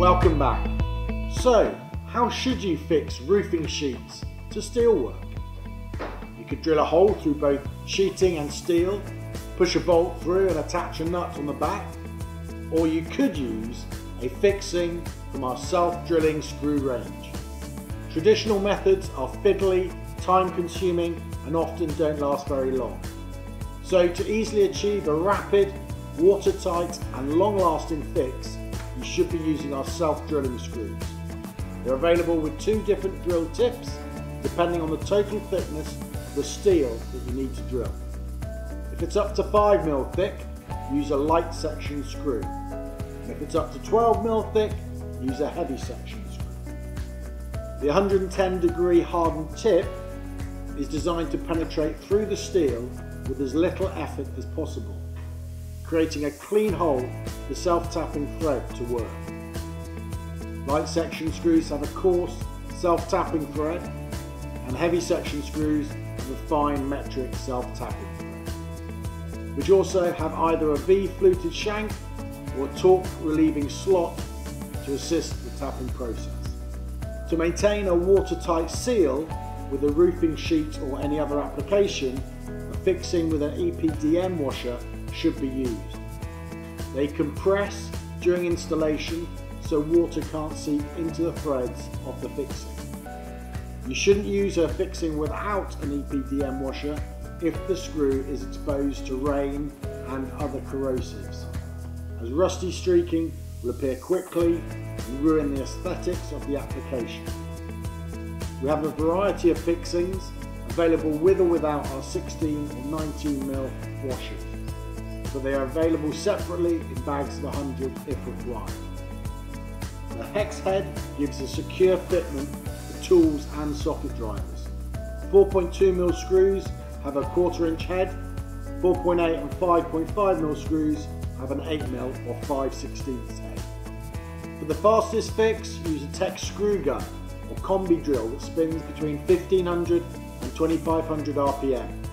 Welcome back. So, how should you fix roofing sheets to steelwork? You could drill a hole through both sheeting and steel, push a bolt through and attach a nut on the back, or you could use a fixing from our self-drilling screw range. Traditional methods are fiddly, time-consuming and often don't last very long. So to easily achieve a rapid, watertight and long-lasting fix, you should be using our self-drilling screws. They're available with two different drill tips, depending on the total thickness of the steel that you need to drill. If it's up to 5mm thick, use a light section screw. And if it's up to 12mm thick, use a heavy section screw. The 110 degree hardened tip is designed to penetrate through the steel with as little effort as possible, creating a clean hole for self-tapping thread to work. Light section screws have a coarse, self-tapping thread, and heavy section screws have a fine metric self-tapping thread, which also have either a V-fluted shank or torque relieving slot to assist the tapping process. To maintain a watertight seal with a roofing sheet or any other application, a fixing with an EPDM washer should be used. They compress during installation so water can't seep into the threads of the fixing. You shouldn't use a fixing without an EPDM washer if the screw is exposed to rain and other corrosives, as rusty streaking will appear quickly and ruin the aesthetics of the application. We have a variety of fixings available with or without our 16 or 19mm washers, but they are available separately in bags of 100 if required. The hex head gives a secure fitment for tools and socket drivers. 4.2mm screws have a quarter inch head, 4.8 and 5.5mm screws have an 8mm or 5 16 head. For the fastest fix, use a Tech screw gun or combi drill that spins between 1500 and 2500 RPM.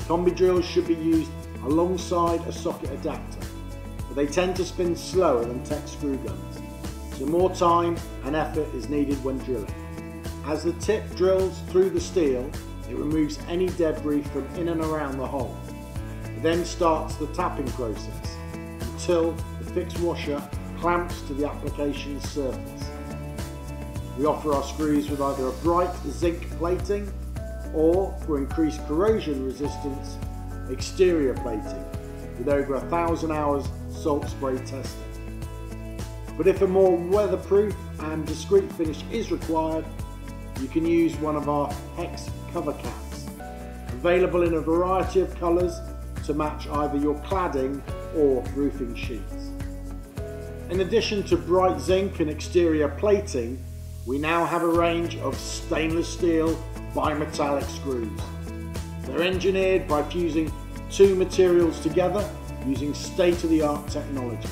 Combi drills should be used alongside a socket adapter, but they tend to spin slower than tech screw guns so more time and effort is needed when drilling. As the tip drills through the steel, it removes any debris from in and around the hole. It then starts the tapping process until the fixed washer clamps to the application's surface. We offer our screws with either a bright zinc plating or, for increased corrosion resistance, exterior plating with over a thousand hours salt spray testing. But if a more weatherproof and discreet finish is required, you can use one of our hex cover caps, available in a variety of colours to match either your cladding or roofing sheets. In addition to bright zinc and exterior plating, we now have a range of stainless steel bimetallic screws. They're engineered by fusing two materials together using state-of-the-art technology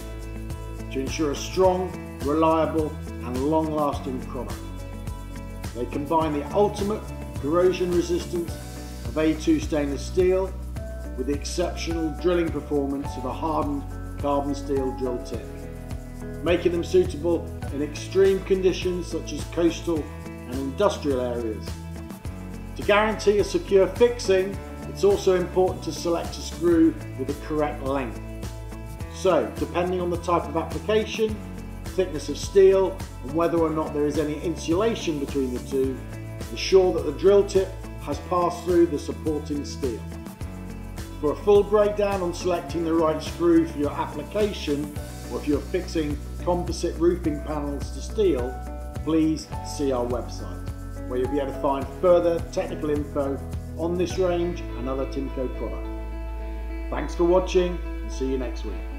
to ensure a strong, reliable and long-lasting product. They combine the ultimate corrosion resistance of A2 stainless steel with the exceptional drilling performance of a hardened carbon steel drill tip, making them suitable in extreme conditions such as coastal and industrial areas. To guarantee a secure fixing, it's also important to select a screw with the correct length. So, depending on the type of application, thickness of steel, and whether or not there is any insulation between the two, ensure that the drill tip has passed through the supporting steel. For a full breakdown on selecting the right screw for your application, or if you're fixing composite roofing panels to steel, please see our website, where you'll be able to find further technical info on this range and other Timco products. Thanks for watching and see you next week.